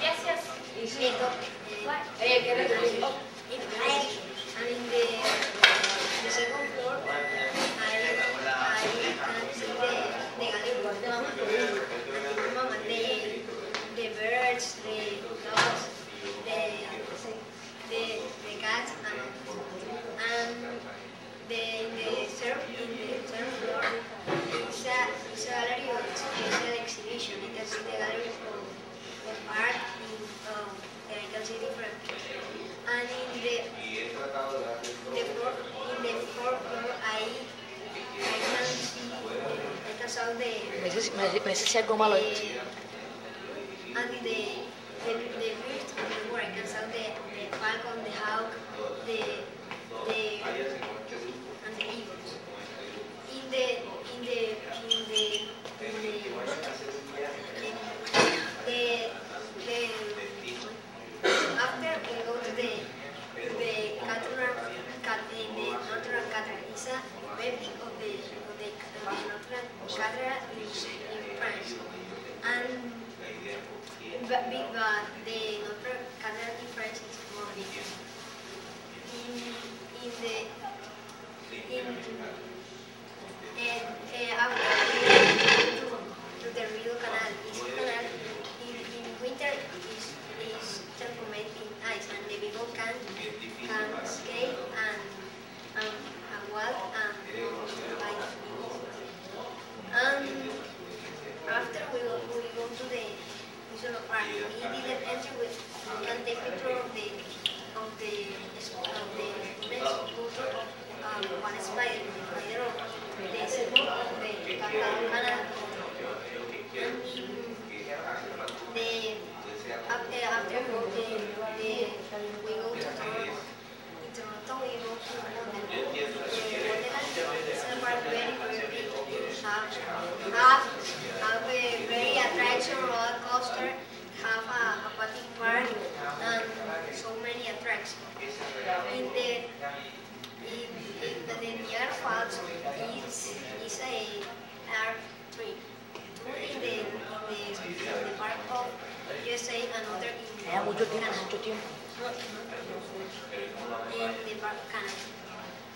Gracias. Listo. Mas, mas se chegou uma noite. And the, the, the first of the work, and so the, the the hawk, the, the, the eagle. In the, in the, in the, in the, the, the, the after we go to the, the the, eh, the of the, of the, of the Spanish. And but, because the other canal difference is more big. In, in the in, and uh, our to the Rideau Canal is canal in, in winter is is transformed in ice and the people can can skate Thank you. Eh, and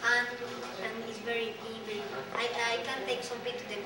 And, it's very, very, I, I can take some pictures.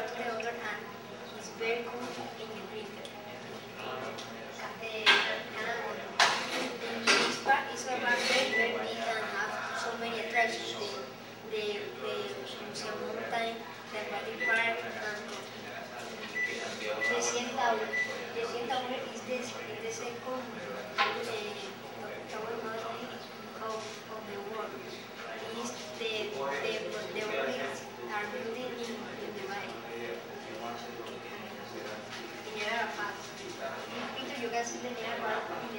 short builder and he's very good in the gripper. It's a man very, very big and have so many attractions. The, Museum Mountain, the Park, and Tower. The CN Tower is the, the second tower mountain of, of the world. It the near